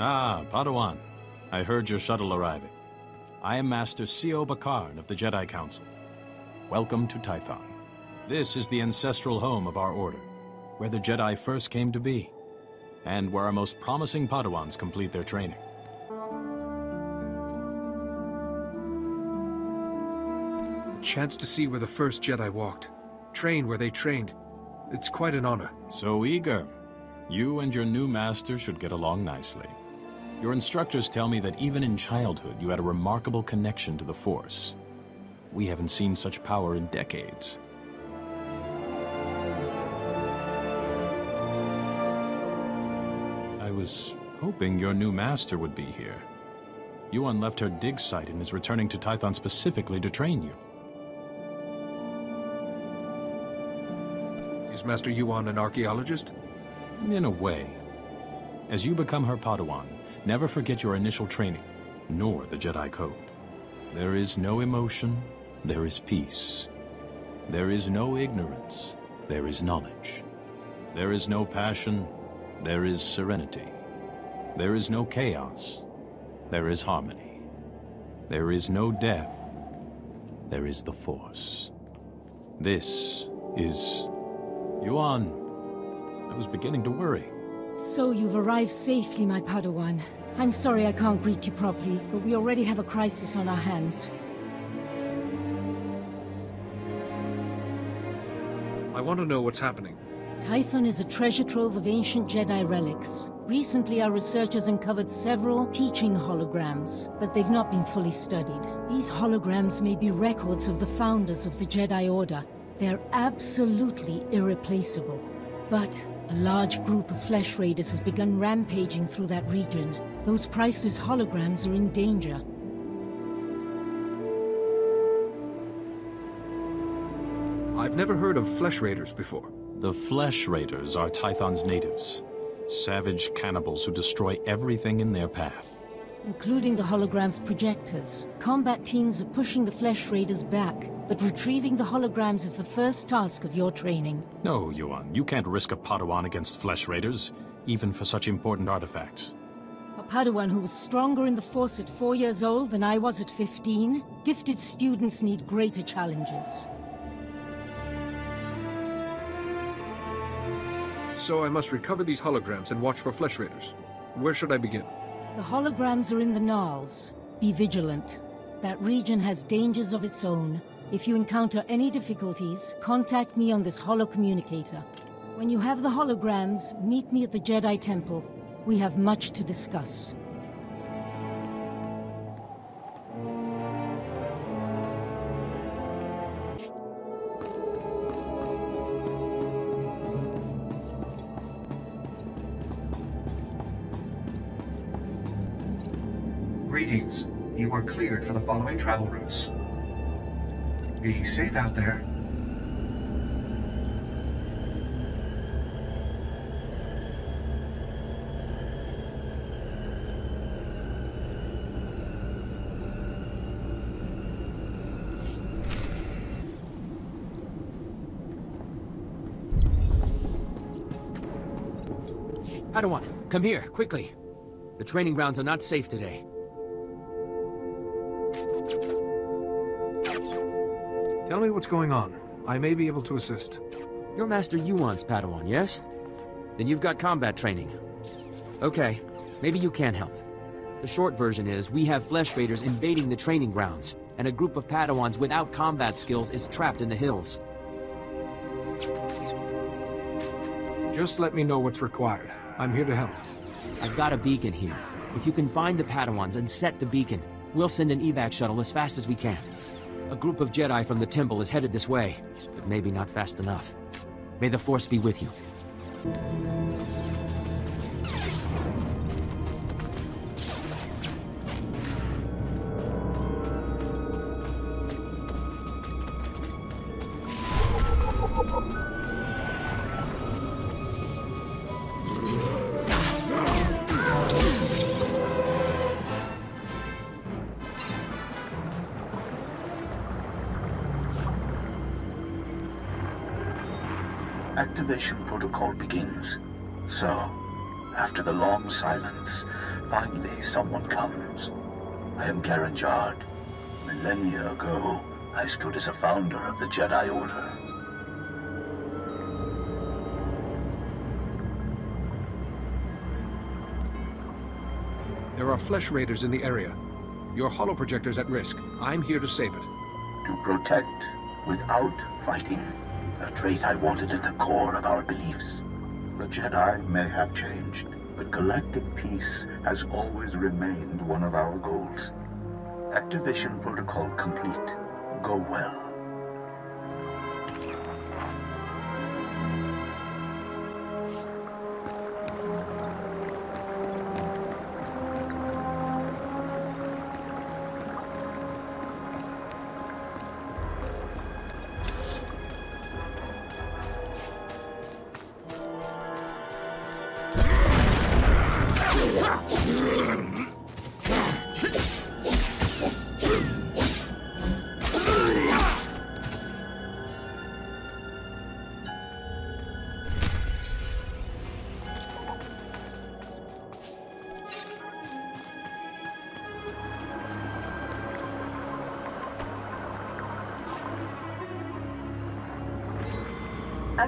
Ah, Padawan. I heard your shuttle arriving. I am Master Syo Bakarn of the Jedi Council. Welcome to Tython. This is the ancestral home of our order, where the Jedi first came to be, and where our most promising Padawans complete their training. A chance to see where the first Jedi walked. Train where they trained. It's quite an honor. So eager. You and your new master should get along nicely. Your instructors tell me that even in childhood you had a remarkable connection to the Force. We haven't seen such power in decades. I was hoping your new master would be here. Yuon left her dig site and is returning to Tython specifically to train you. Is Master Yuon an archaeologist? In a way. As you become her Padawan, never forget your initial training, nor the Jedi Code. There is no emotion, there is peace. There is no ignorance, there is knowledge. There is no passion, there is serenity. There is no chaos, there is harmony. There is no death, there is the Force. This is... Yuon, I was beginning to worry. So you've arrived safely, my Padawan. I'm sorry I can't greet you properly, but we already have a crisis on our hands. I want to know what's happening. Tython is a treasure trove of ancient Jedi relics. Recently, our researchers uncovered several teaching holograms, but they've not been fully studied. These holograms may be records of the founders of the Jedi Order. They're absolutely irreplaceable. But a large group of Flesh Raiders has begun rampaging through that region. Those priceless holograms are in danger. I've never heard of Flesh Raiders before. The Flesh Raiders are Tython's natives. Savage cannibals who destroy everything in their path. Including the hologram's projectors. Combat teams are pushing the Flesh Raiders back, but retrieving the holograms is the first task of your training. No, Yuon, you can't risk a Padawan against Flesh Raiders, even for such important artifacts. Padawan who was stronger in the Force at four years old than I was at 15? Gifted students need greater challenges. So I must recover these holograms and watch for Flesh Raiders. Where should I begin? The holograms are in the Gnarls. Be vigilant. That region has dangers of its own. If you encounter any difficulties, contact me on this holo communicator. When you have the holograms, meet me at the Jedi Temple. We have much to discuss. Greetings. You are cleared for the following travel routes. Be safe out there. Padawan, come here, quickly. The training grounds are not safe today. Tell me what's going on. I may be able to assist. You're Master Yuon's Padawan, yes? Then you've got combat training. Okay, maybe you can help. The short version is, we have Flesh Raiders invading the training grounds, and a group of Padawans without combat skills is trapped in the hills. Just let me know what's required. I'm here to help. I've got a beacon here. If you can find the Padawans and set the beacon, we'll send an evac shuttle as fast as we can. A group of Jedi from the temple is headed this way, but maybe not fast enough. May the Force be with you. So, After the long silence, finally someone comes. I am Garen Jard. Millennia ago, I stood as a founder of the Jedi Order. There are flesh raiders in the area. Your holoprojector's at risk. I'm here to save it. To protect without fighting. A trait I wanted at the core of our beliefs. The Jedi may have changed, but galactic peace has always remained one of our goals. Activation protocol complete. Go well.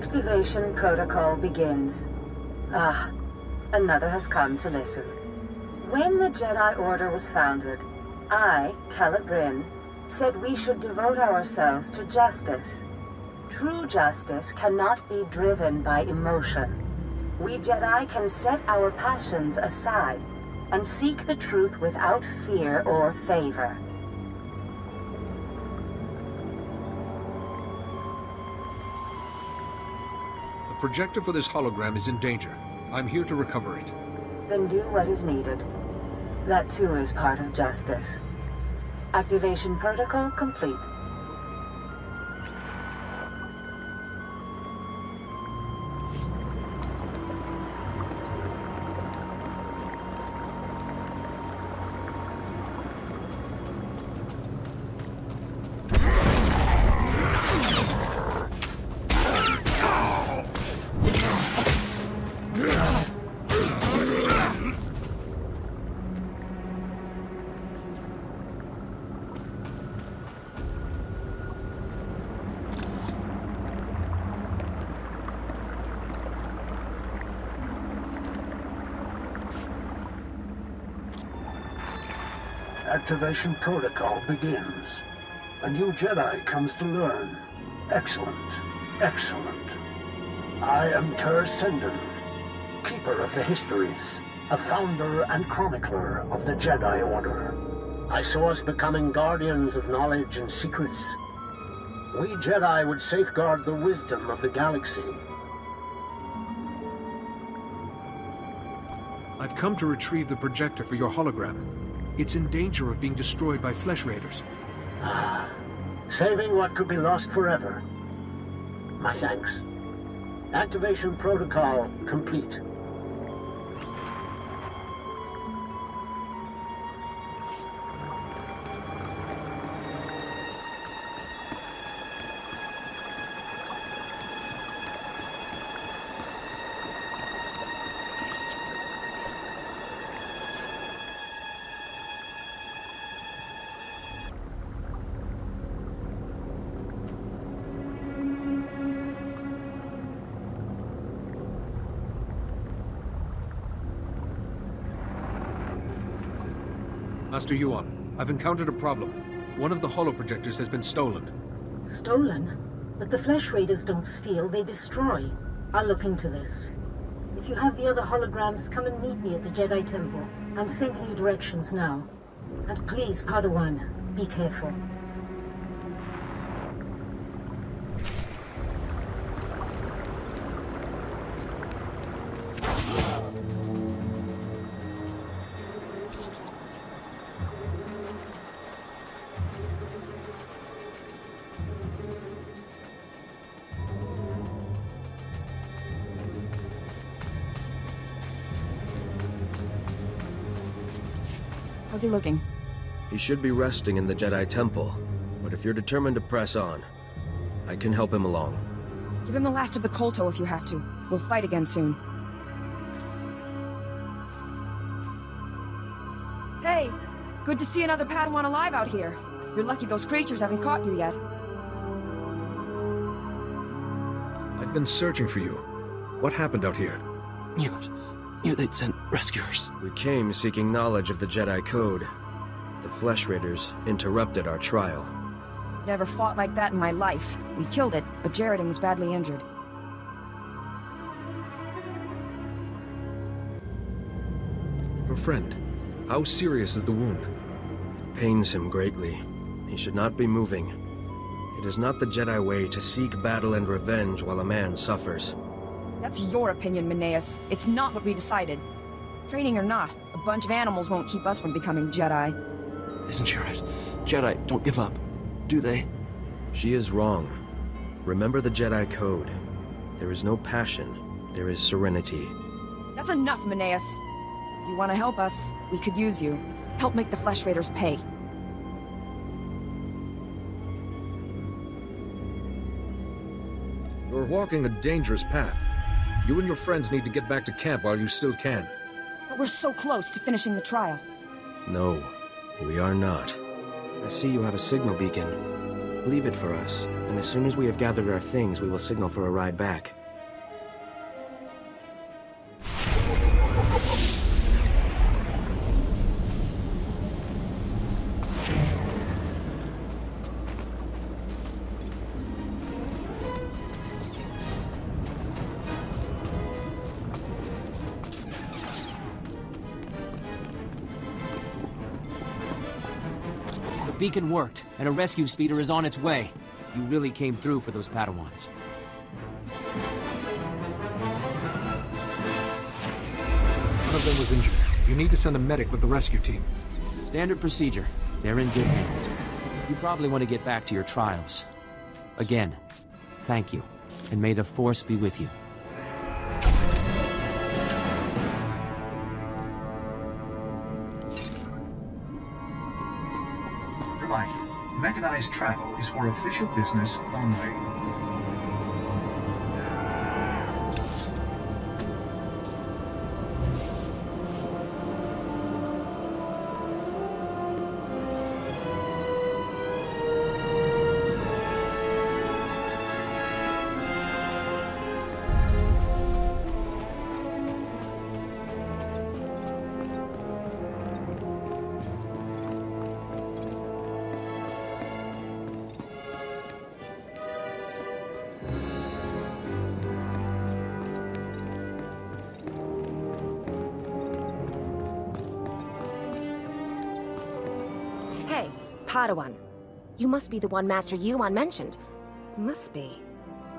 Activation protocol begins. Ah, another has come to listen. When the Jedi Order was founded, I, Callot Bryn, said we should devote ourselves to justice. True justice cannot be driven by emotion. We Jedi can set our passions aside and seek the truth without fear or favor. Projector for this hologram is in danger. I'm here to recover it. Then do what is needed. That too is part of justice. Activation protocol complete. Activation protocol begins. A new Jedi comes to learn. Excellent. Excellent. I am Ter Saden, Keeper of the Histories, a founder and chronicler of the Jedi Order. I saw us becoming guardians of knowledge and secrets. We Jedi would safeguard the wisdom of the galaxy. I've come to retrieve the projector for your hologram. It's in danger of being destroyed by flesh raiders. Ah, Saving what could be lost forever. My thanks. Activation protocol complete. Master Yuon, I've encountered a problem. One of the holoprojectors has been stolen. Stolen? But the Flesh Raiders don't steal, they destroy. I'll look into this. If you have the other holograms, come and meet me at the Jedi Temple. I'm sending you directions now. And please, Padawan, be careful. he looking? He should be resting in the Jedi Temple, but if you're determined to press on, I can help him along. Give him the last of the kolto if you have to. We'll fight again soon. Hey! Good to see another Padawan alive out here. You're lucky those creatures haven't caught you yet. I've been searching for you. What happened out here? You... Knew they'd sent rescuers. We came seeking knowledge of the Jedi Code. The Flesh Raiders interrupted our trial. Never fought like that in my life. We killed it, but Jaredin was badly injured. Your friend. How serious is the wound? It pains him greatly. He should not be moving. It is not the Jedi way to seek battle and revenge while a man suffers. That's your opinion, Mineus. It's not what we decided. Training or not, a bunch of animals won't keep us from becoming Jedi. Isn't she right? Jedi don't give up, do they? She is wrong. Remember the Jedi Code. There is no passion, there is serenity. That's enough, Mineus. If you want to help us, we could use you. Help make the Flesh Raiders pay. You're walking a dangerous path. You and your friends need to get back to camp while you still can. But we're so close to finishing the trial. No, we are not. I see you have a signal beacon. Leave it for us, and as soon as we have gathered our things, we will signal for a ride back. Beacon worked, and a rescue speeder is on its way. You really came through for those Padawans. One of them was injured. You need to send a medic with the rescue team. Standard procedure. They're in good hands. You probably want to get back to your trials. Again, thank you, and may the Force be with you. Mechanized travel is for official business only. Padawan. You must be the one Master Yuon mentioned. Must be.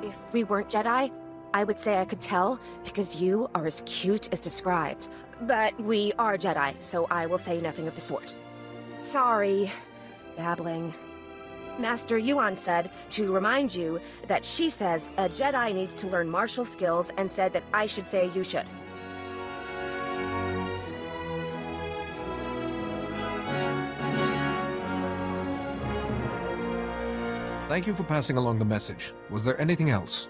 If we weren't Jedi, I would say I could tell, because you are as cute as described. But we are Jedi, so I will say nothing of the sort. Sorry. Babbling. Master Yuon said to remind you that she says a Jedi needs to learn martial skills and said that I should say you should. Thank you for passing along the message. Was there anything else?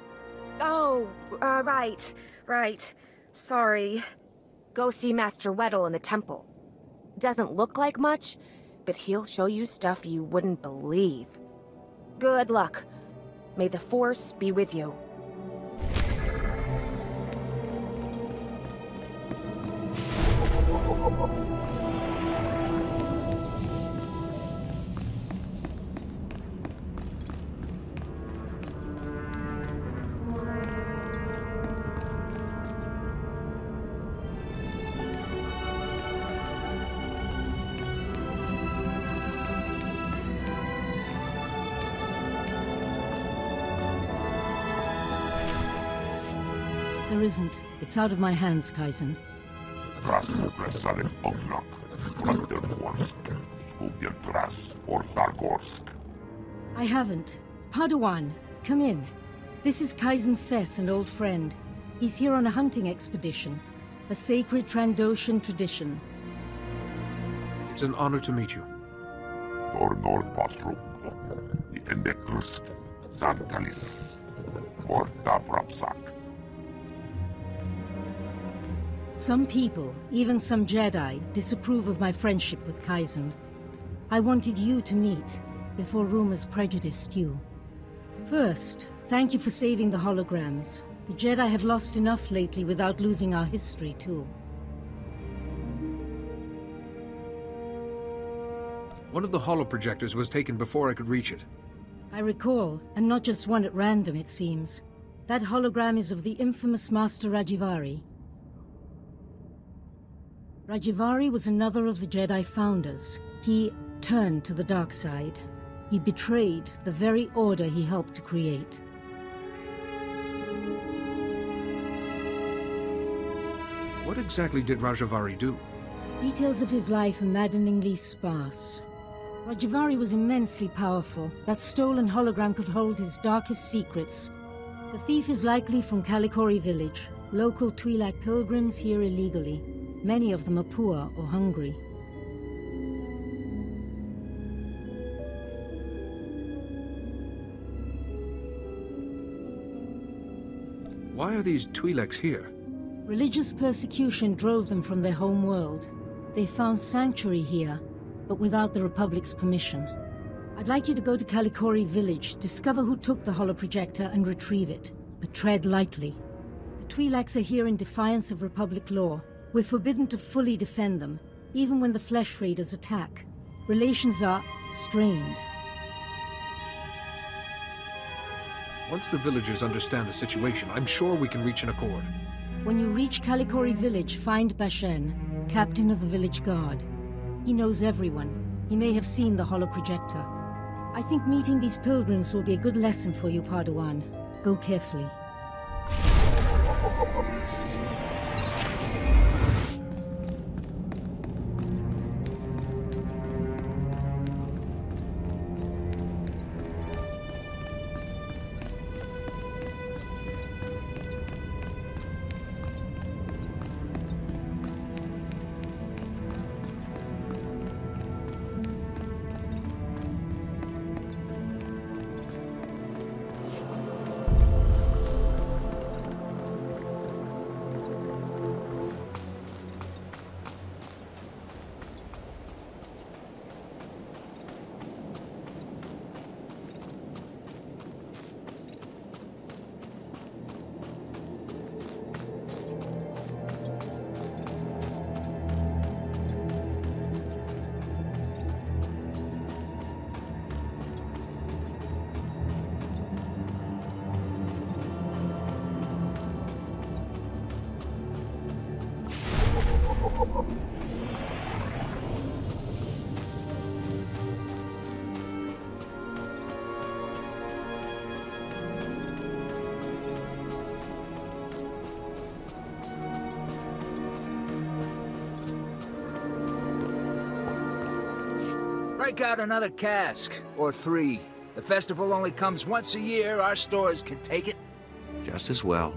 Oh, uh, right, right. Sorry. Go see Master Weddle in the temple. Doesn't look like much, but he'll show you stuff you wouldn't believe. Good luck. May the Force be with you. Isn't. It's out of my hands, Kaizen. Tras represaliv ognok, Brandenhorst, Skuvjeltras, or Targorsk. I haven't. Padawan, come in. This is Kaizen Fess, an old friend. He's here on a hunting expedition. A sacred Trandoshan tradition. It's an honor to meet you. Tornor Bosrum, the Endekrusk, Zantalis, or Davrapsak. Some people, even some Jedi, disapprove of my friendship with Kaizen. I wanted you to meet, before rumors prejudiced you. First, thank you for saving the holograms. The Jedi have lost enough lately without losing our history, too. One of the holoprojectors was taken before I could reach it. I recall, and not just one at random, it seems. That hologram is of the infamous Master Rajivari. Rajivari was another of the Jedi founders. He turned to the dark side. He betrayed the very order he helped to create. What exactly did Rajivari do? Details of his life are maddeningly sparse. Rajivari was immensely powerful. That stolen hologram could hold his darkest secrets. The thief is likely from Kalikori village. Local Twi'lek pilgrims here illegally. Many of them are poor or hungry. Why are these Twi'leks here? Religious persecution drove them from their home world. They found sanctuary here, but without the Republic's permission. I'd like you to go to Kalikori village, discover who took the holoprojector and retrieve it. But tread lightly. The Twi'leks are here in defiance of Republic law. We're forbidden to fully defend them, even when the Flesh Raiders attack. Relations are strained. Once the villagers understand the situation, I'm sure we can reach an accord. When you reach Kalikori village, find Bashen, captain of the village guard. He knows everyone. He may have seen the holoprojector. I think meeting these pilgrims will be a good lesson for you, Padawan. Go carefully. Break out another cask, or three. The festival only comes once a year, our stores can take it. Just as well.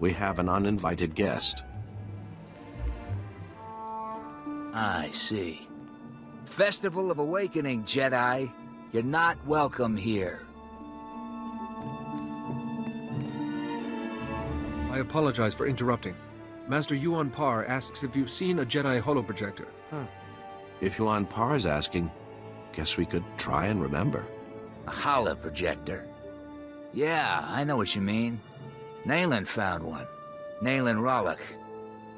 We have an uninvited guest. I see. Festival of Awakening, Jedi. You're not welcome here. I apologize for interrupting. Master Yuon Par asks if you've seen a Jedi holoprojector. Huh. If Yuon Par is asking, guess we could try and remember. A holoprojector? Yeah, I know what you mean. Nayland found one. Nayland Rolock.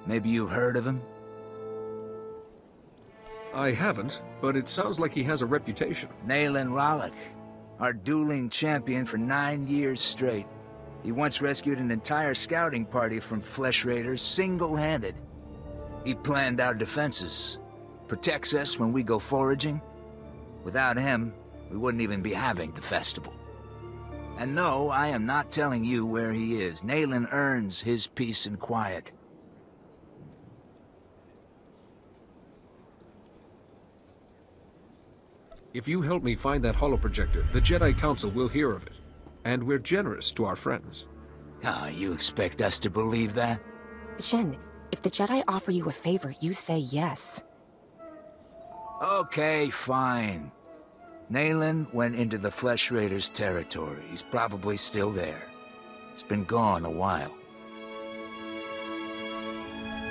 Maybe you've heard of him? I haven't, but it sounds like he has a reputation. Nayland Rolock. Our dueling champion for nine years straight. He once rescued an entire scouting party from Flesh Raiders single-handed. He planned our defenses. Protects us when we go foraging. Without him, we wouldn't even be having the festival. And no, I am not telling you where he is. Naylan earns his peace and quiet. If you help me find that holoprojector, the Jedi Council will hear of it. And we're generous to our friends. Ah, you expect us to believe that? Shen, if the Jedi offer you a favor, you say yes. Okay, fine. Nayland went into the Flesh Raiders' territory. He's probably still there. He's been gone a while.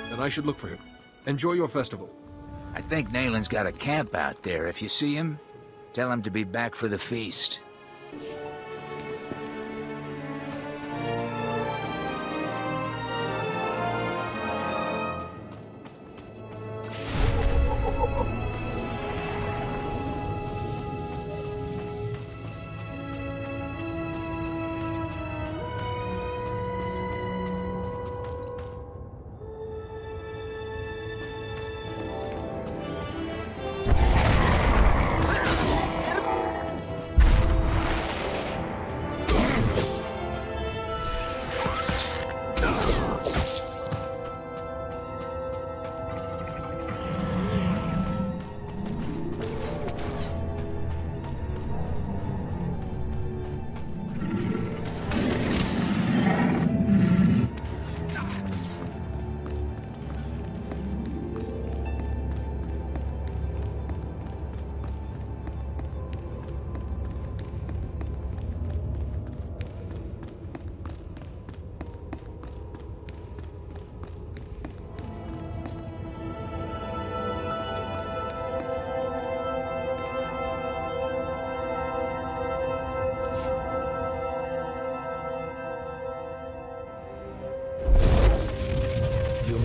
Then I should look for him. Enjoy your festival. I think Nayland's got a camp out there. If you see him, tell him to be back for the feast.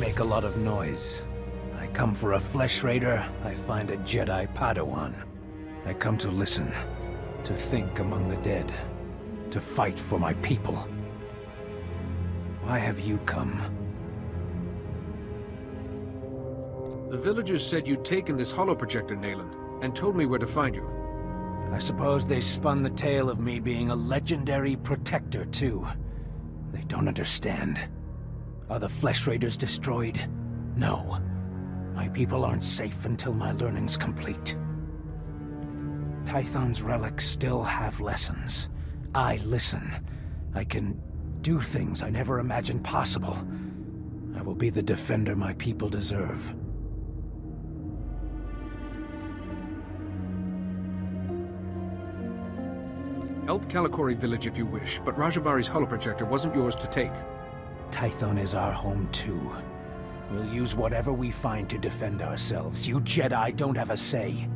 Make a lot of noise. I come for a flesh raider, I find a Jedi Padawan. I come to listen, to think among the dead, to fight for my people. Why have you come? The villagers said you'd taken this holoprojector, Nayland, and told me where to find you. I suppose they spun the tale of me being a legendary protector, too. They don't understand. Are the Flesh Raiders destroyed? No. My people aren't safe until my learning's complete. Tython's relics still have lessons. I listen. I can do things I never imagined possible. I will be the defender my people deserve. Help Kalikori village if you wish, but Rajivari's holoprojector wasn't yours to take. Tython is our home too. We'll use whatever we find to defend ourselves. You Jedi don't have a say.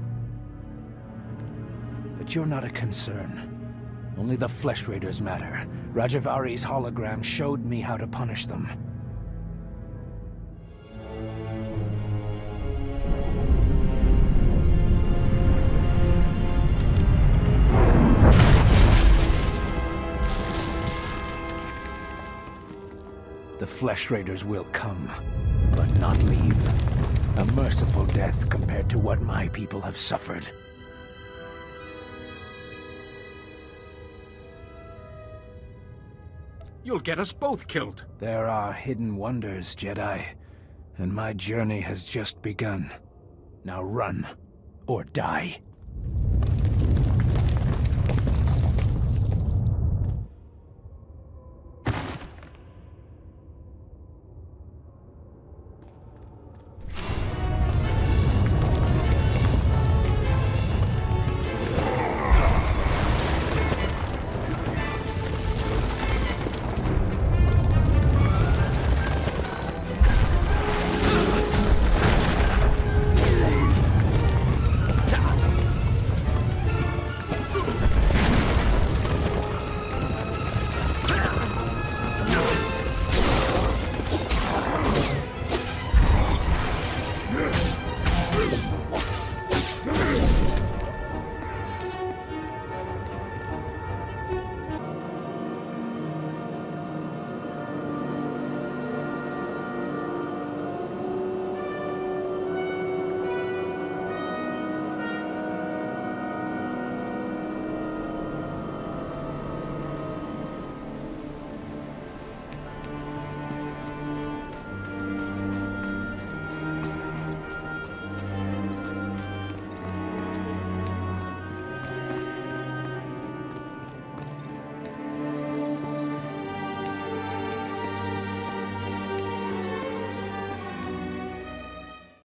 But you're not a concern. Only the Flesh Raiders matter. Rajivari's hologram showed me how to punish them. Flesh Raiders will come, but not leave. A merciful death compared to what my people have suffered. You'll get us both killed. There are hidden wonders, Jedi, and my journey has just begun. Now run, or die.